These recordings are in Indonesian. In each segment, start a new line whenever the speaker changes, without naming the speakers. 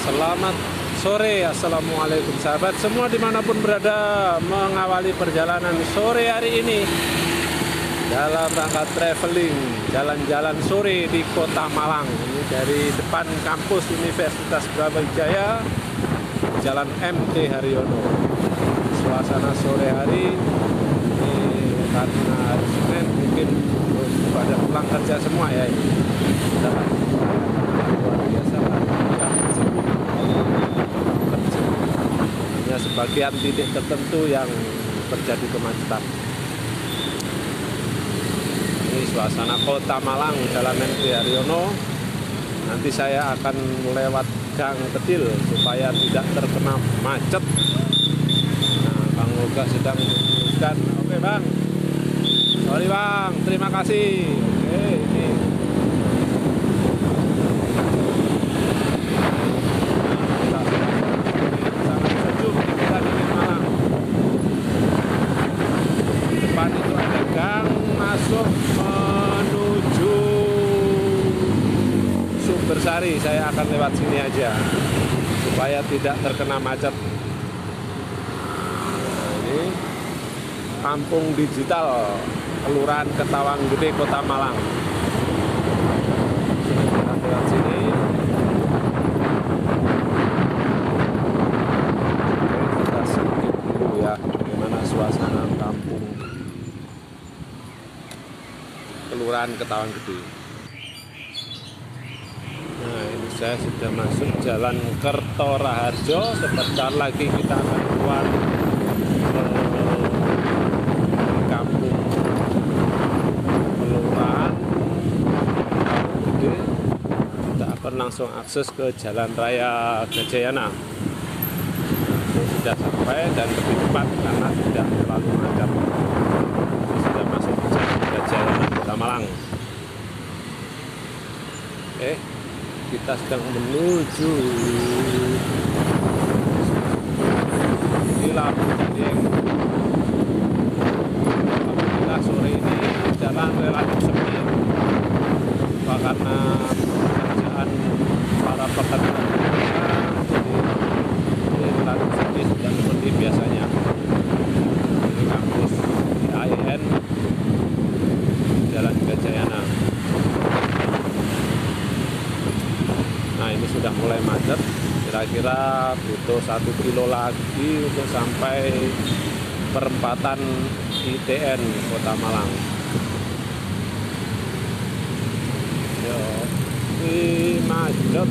Selamat sore, Assalamualaikum sahabat semua di mana pun berada mengawali perjalanan sore hari ini dalam rangka traveling jalan-jalan sore di kota Malang. Ini dari depan kampus Universitas Brawijaya Jalan MT Haryono. Suasana sore hari ini karena hari Senin mungkin pada pulang kerja semua ya ini luar biasa yang sibuk kerja. Sebagian titik tertentu yang terjadi kemacetan. Ini suasana kota Malang Jalan MT Haryono. Nanti saya akan lewat gang kecil supaya tidak terkena macet. Nah Bang Yoga sedang meneruskan oke Bang. Sorry Bang. Terima kasih. Oke ini Nah, kita sangat sejuk di kota dingin Malang depan itu ada gang masuk menuju Sumbersari saya akan lewat sini aja supaya tidak terkena macet. Nah, ini kampung digital Kelurahan Ketawang Gede Kota Malang. Kita sini. Kita dulu ya suasana Kelurahan Ketawang Gede. Nah ini saya sudah masuk jalan Kertoraharjo. Sebentar lagi kita akan keluar ke kampung Kelurahan. Kita akan langsung akses ke Jalan Raya Gajayana. Ini sudah sampai dan lebih cepat karena tidak terlalu macet sudah masuk ke Jalan Gajayana Kota Malang eh kita sedang menuju. Di Labu Alhamdulillah sore ini jalan relatif sepi apa karena pekerjaan para pekerja jadi ini relatif sepi sudah seperti biasanya ini kampus IAIN Jalan Gajayana nah ini sudah mulai macet kira-kira butuh satu kilo lagi untuk sampai perempatan ITN Kota Malang. Yo ini macet.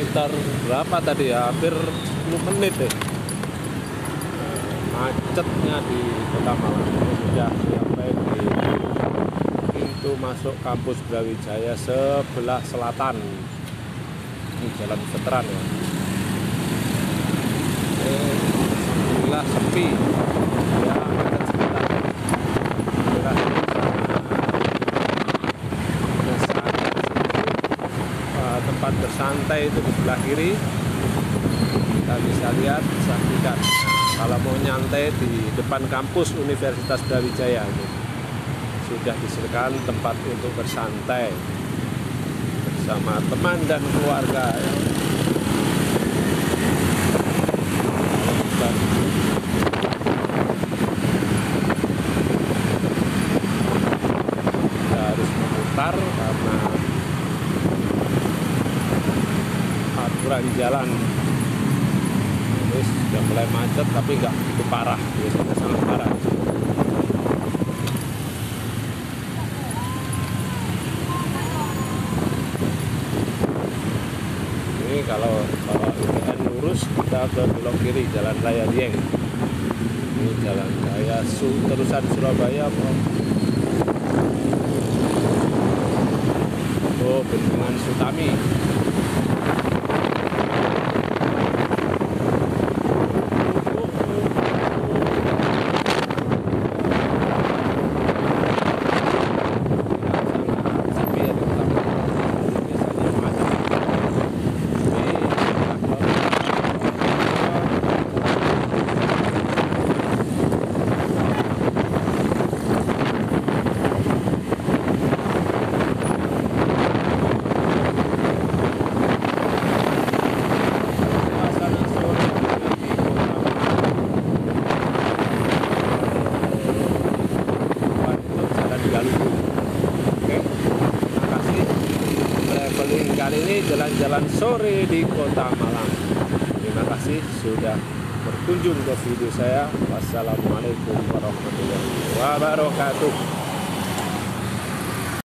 Sekitar berapa tadi ya? Hampir 10 menit deh macetnya di kota Malang. Ini sudah sampai di pintu masuk kampus Brawijaya sebelah selatan. Ini jalan veteran ya. Alhamdulillah sepi. Ya uh, tempat bersantai itu di sebelah kiri. Kita bisa lihat saksikan kalau mau nyantai di depan kampus Universitas Brawijaya ini sudah disediakan tempat untuk bersantai bersama teman dan keluarga. Harus memutar karena aturan jalan ini sudah mulai macet tapi nggak begitu parah. Biasanya sangat parah. Ini kalau kalau UTN lurus kita ke belok kiri jalan raya Dieng. Ini jalan raya Su, terusan Surabaya oh bendungan Sutami jalan-jalan sore di Kota Malang. Terima kasih sudah berkunjung ke video saya. Wassalamualaikum warahmatullahi wabarakatuh.